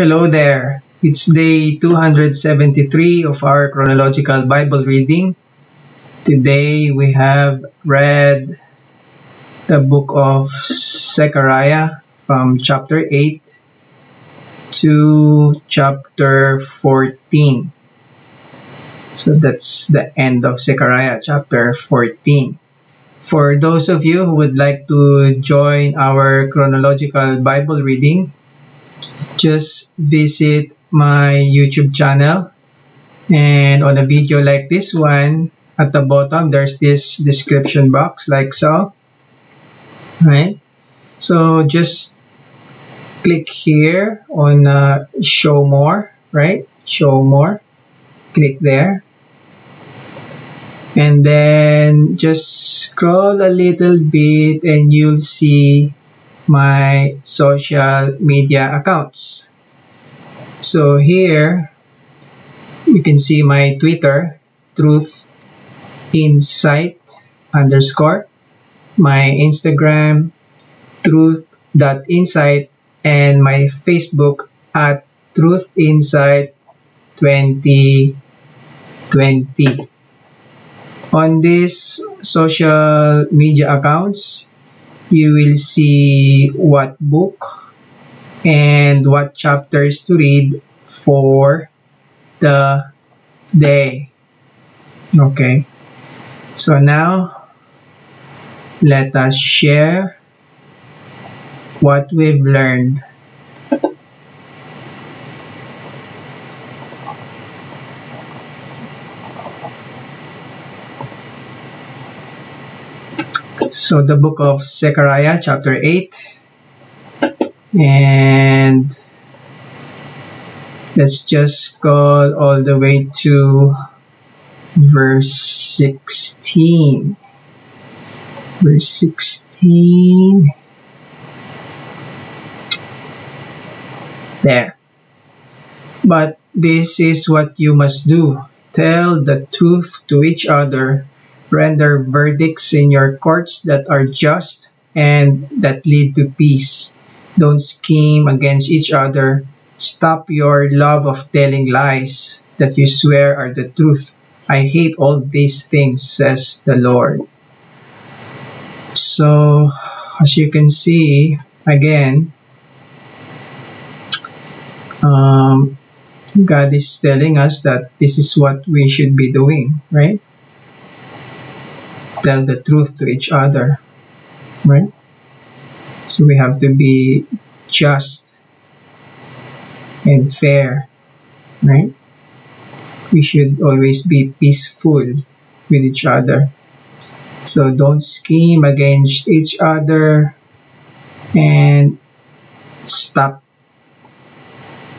Hello there. It's day 273 of our chronological Bible reading. Today we have read the book of Zechariah from chapter 8 to chapter 14. So that's the end of Zechariah chapter 14. For those of you who would like to join our chronological Bible reading, just visit my YouTube channel and on a video like this one, at the bottom there's this description box like so. Right? So just click here on uh, show more, right? Show more. Click there and then just scroll a little bit and you'll see my social media accounts. So here you can see my twitter truth insight underscore my instagram truth dot insight and my facebook at truth insight 2020 on these social media accounts, you will see what book and what chapters to read for the day. Okay. So now, let us share what we've learned So the book of Zechariah, chapter 8. And let's just go all the way to verse 16. Verse 16. There. But this is what you must do. Tell the truth to each other render verdicts in your courts that are just and that lead to peace. Don't scheme against each other. Stop your love of telling lies that you swear are the truth. I hate all these things, says the Lord. So, as you can see, again, um, God is telling us that this is what we should be doing, right? Tell the truth to each other, right? So we have to be just and fair, right? We should always be peaceful with each other. So don't scheme against each other and stop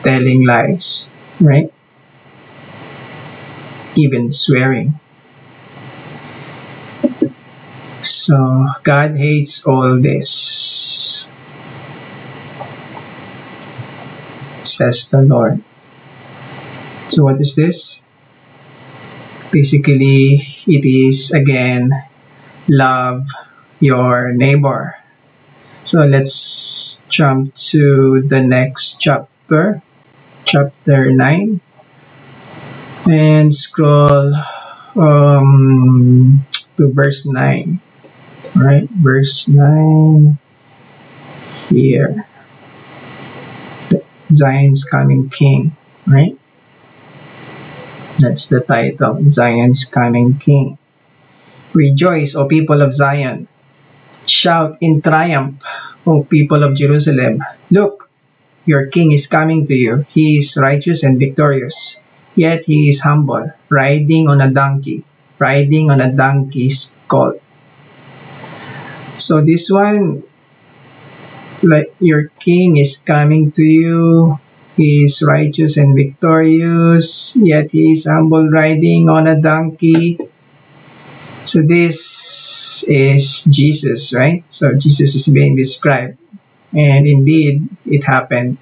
telling lies, right? Even swearing. So God hates all this, says the Lord. So what is this? Basically, it is again, love your neighbor. So let's jump to the next chapter, chapter 9, and scroll um, to verse 9 right? Verse 9 here. Zion's coming king right? That's the title Zion's coming king. Rejoice o people of Zion. Shout in triumph o people of Jerusalem. Look your king is coming to you. He is righteous and victorious. Yet he is humble riding on a donkey riding on a donkey's colt so this one, like your king is coming to you. He is righteous and victorious, yet he is humble riding on a donkey. So this is Jesus, right? So Jesus is being described. And indeed, it happened.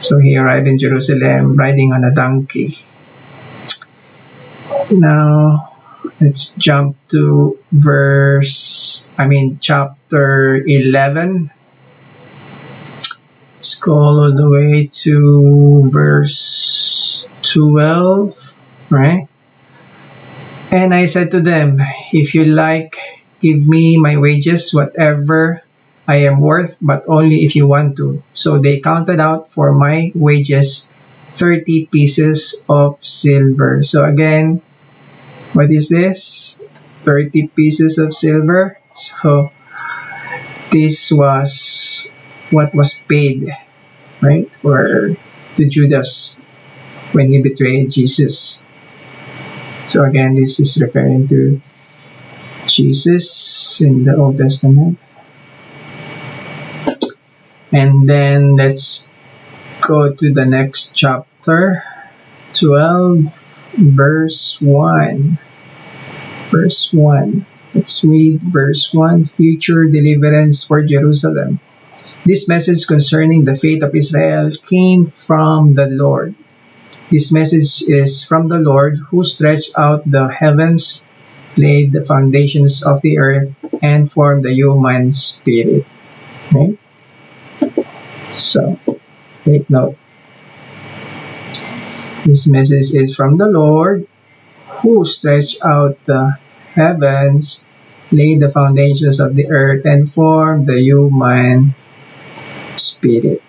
So he arrived in Jerusalem riding on a donkey. Now, let's jump to verse, I mean, chapter 11. Let's scroll all the way to verse 12, right? And I said to them, If you like, give me my wages, whatever I am worth, but only if you want to. So they counted out for my wages 30 pieces of silver. So again, what is this? 30 pieces of silver. So this was what was paid, right, for to Judas when he betrayed Jesus. So again, this is referring to Jesus in the Old Testament. And then let's go to the next chapter, 12, verse 1. Verse 1. Let's read verse 1 Future deliverance for Jerusalem. This message concerning the fate of Israel came from the Lord. This message is from the Lord who stretched out the heavens, laid the foundations of the earth, and formed the human spirit. Right? So, take note. This message is from the Lord who stretched out the heavens, laid the foundations of the earth, and formed the human spirit.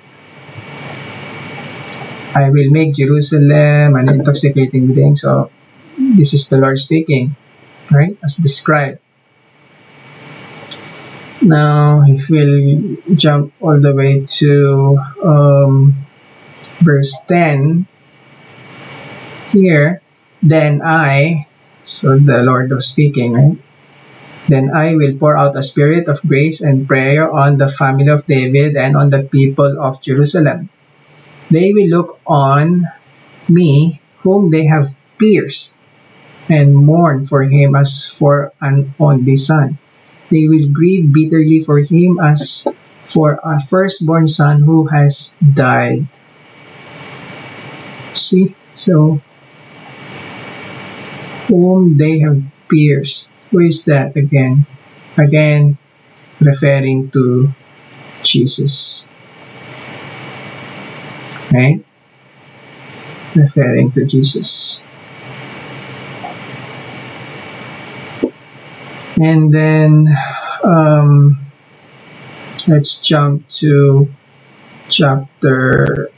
I will make Jerusalem an intoxicating drink. So this is the Lord speaking, right? As described. Now, if we'll jump all the way to um, verse 10, here, then I, so the Lord was speaking, right? Then I will pour out a spirit of grace and prayer on the family of David and on the people of Jerusalem they will look on me whom they have pierced and mourn for him as for an only son. They will grieve bitterly for him as for a firstborn son who has died. See? So, whom they have pierced. Who is that again? Again, referring to Jesus right? Referring to Jesus. And then um, let's jump to chapter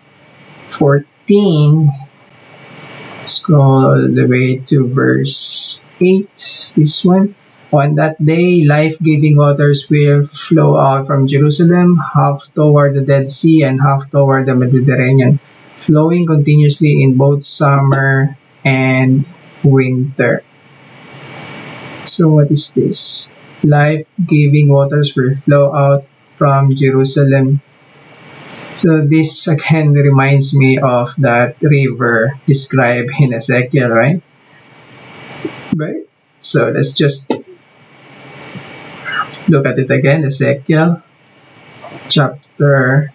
14. Scroll all the way to verse 8. This one. On that day, life-giving waters will flow out from Jerusalem, half toward the Dead Sea and half toward the Mediterranean, flowing continuously in both summer and winter. So what is this? Life-giving waters will flow out from Jerusalem. So this again reminds me of that river described in Ezekiel, right? Right? So let's just Look at it again, Ezekiel chapter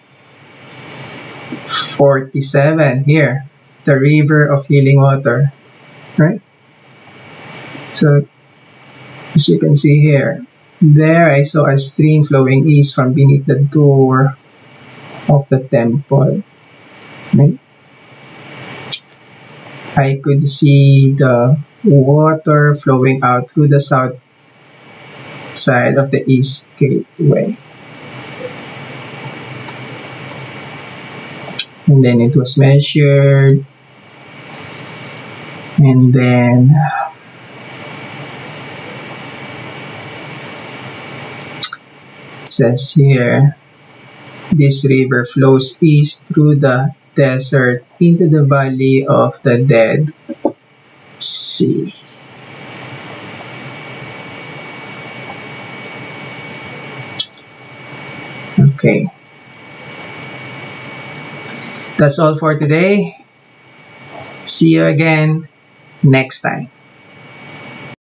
47 here, the river of healing water, right? So, as you can see here, there I saw a stream flowing east from beneath the door of the temple, right? I could see the water flowing out through the south side of the east gateway. And then it was measured. And then says here, this river flows east through the desert into the valley of the Dead Sea. Okay. That's all for today. See you again next time.